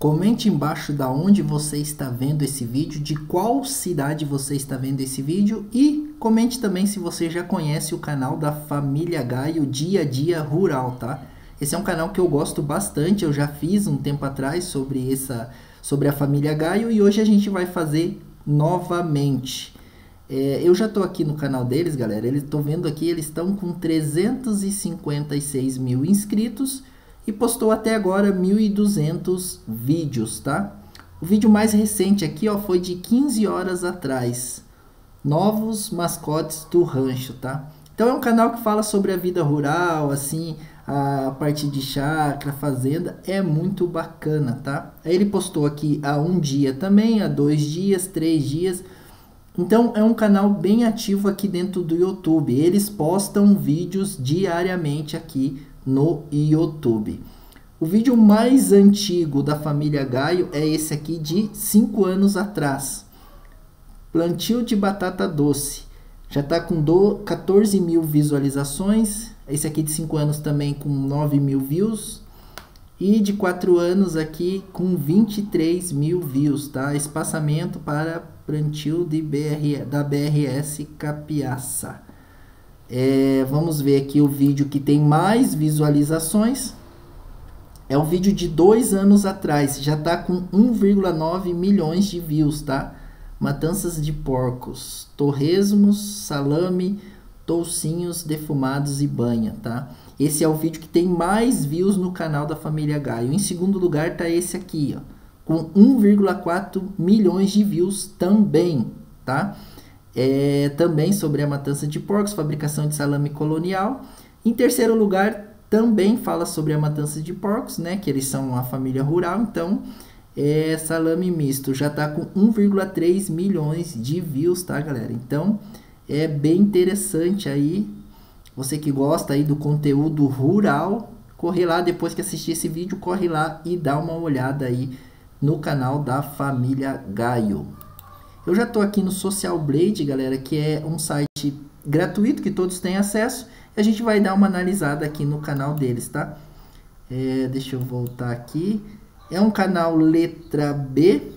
Comente embaixo da onde você está vendo esse vídeo, de qual cidade você está vendo esse vídeo e comente também se você já conhece o canal da Família Gaio Dia a Dia Rural, tá? Esse é um canal que eu gosto bastante, eu já fiz um tempo atrás sobre essa sobre a família Gaio e hoje a gente vai fazer novamente. É, eu já estou aqui no canal deles, galera. Eles estou vendo aqui, eles estão com 356 mil inscritos e postou até agora 1.200 vídeos, tá? O vídeo mais recente aqui, ó, foi de 15 horas atrás. Novos mascotes do rancho, tá? Então é um canal que fala sobre a vida rural, assim, a parte de chácara, fazenda, é muito bacana, tá? Ele postou aqui há um dia também, há dois dias, três dias. Então é um canal bem ativo aqui dentro do YouTube. Eles postam vídeos diariamente aqui no YouTube. O vídeo mais antigo da família Gaio é esse aqui de 5 anos atrás. Plantio de batata doce. Já está com do, 14 mil visualizações. Esse aqui de 5 anos também com 9 mil views. E de 4 anos aqui com 23 mil views, tá? Espaçamento para plantio de BR, da BRS Capiaça. É, vamos ver aqui o vídeo que tem mais visualizações. É um vídeo de dois anos atrás, já está com 1,9 milhões de views, tá? Matanças de porcos, torresmos, salame, toucinhos defumados e banha, tá? Esse é o vídeo que tem mais views no canal da família Gaio. Em segundo lugar tá esse aqui, ó, com 1,4 milhões de views também, tá? É, também sobre a matança de porcos, fabricação de salame colonial. Em terceiro lugar, também fala sobre a matança de porcos, né? Que eles são uma família rural, então é, salame misto já está com 1,3 milhões de views, tá, galera? Então é bem interessante aí. Você que gosta aí do conteúdo rural, corre lá depois que assistir esse vídeo, corre lá e dá uma olhada aí no canal da família Gaio. Eu já estou aqui no Social Blade, galera, que é um site gratuito que todos têm acesso. E a gente vai dar uma analisada aqui no canal deles, tá? É, deixa eu voltar aqui. É um canal letra B.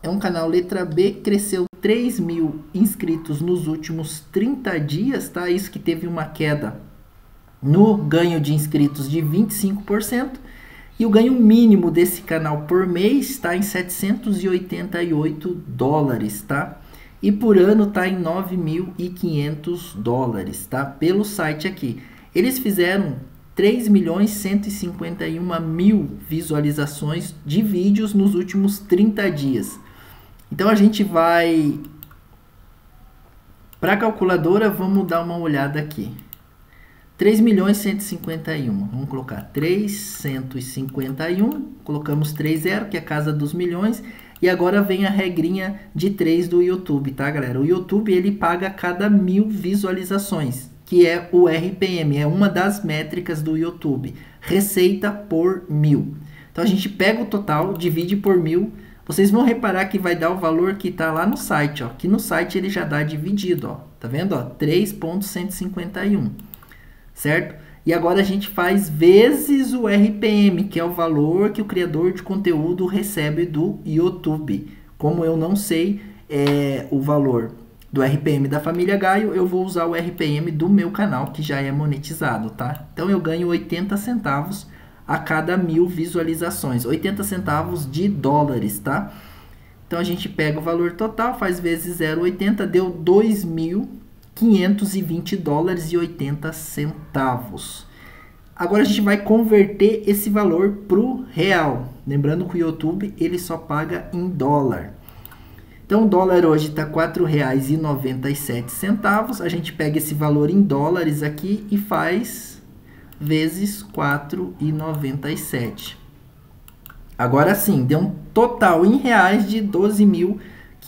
É um canal letra B, cresceu 3 mil inscritos nos últimos 30 dias, tá? Isso que teve uma queda no ganho de inscritos de 25%. E o ganho mínimo desse canal por mês está em 788 dólares, tá? E por ano está em 9.500 dólares, tá? Pelo site aqui. Eles fizeram 3 milhões 151 mil visualizações de vídeos nos últimos 30 dias. Então a gente vai para a calculadora, vamos dar uma olhada aqui. 3 milhões 151. Vamos colocar 351. Colocamos 3 zero, que é a casa dos milhões. E agora vem a regrinha de 3 do YouTube, tá, galera? O YouTube ele paga cada mil visualizações, que é o RPM, é uma das métricas do YouTube. Receita por mil. Então a gente pega o total, divide por mil. Vocês vão reparar que vai dar o valor que está lá no site, ó. Que no site ele já dá dividido, ó. Tá vendo, ó? 3.151 certo? E agora a gente faz vezes o RPM, que é o valor que o criador de conteúdo recebe do YouTube. Como eu não sei é, o valor do RPM da família Gaio, eu vou usar o RPM do meu canal, que já é monetizado, tá? Então eu ganho 80 centavos a cada mil visualizações, 80 centavos de dólares, tá? Então a gente pega o valor total, faz vezes 0,80, deu 2 mil 520 dólares e 80 centavos. Agora a gente vai converter esse valor para o real. Lembrando que o YouTube ele só paga em dólar. Então o dólar hoje está R$ 4,97. A gente pega esse valor em dólares aqui e faz vezes 4,97. Agora sim, deu um total em reais de 12 mil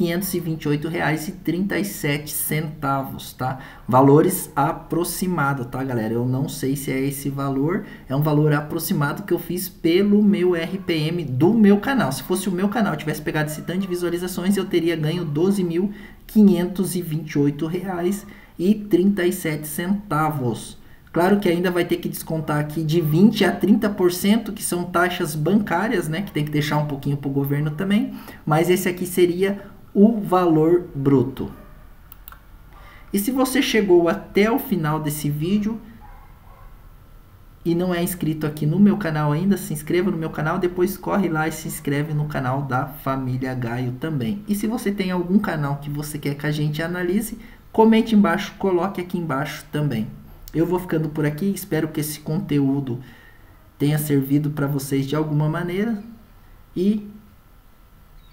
528,37 tá? Valores aproximados, tá, galera? Eu não sei se é esse valor, é um valor aproximado que eu fiz pelo meu RPM do meu canal. Se fosse o meu canal, tivesse pegado esse tanto de visualizações, eu teria ganho R$ 12.528,37. Claro que ainda vai ter que descontar aqui de 20 a 30%, que são taxas bancárias, né, que tem que deixar um pouquinho para o governo também, mas esse aqui seria o valor bruto. E se você chegou até o final desse vídeo e não é inscrito aqui no meu canal ainda, se inscreva no meu canal, depois corre lá e se inscreve no canal da Família Gaio também. E se você tem algum canal que você quer que a gente analise, comente embaixo, coloque aqui embaixo também. Eu vou ficando por aqui, espero que esse conteúdo tenha servido para vocês de alguma maneira e